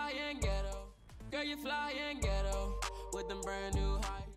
fly and ghetto. Girl, you fly and ghetto. With them brand new heights.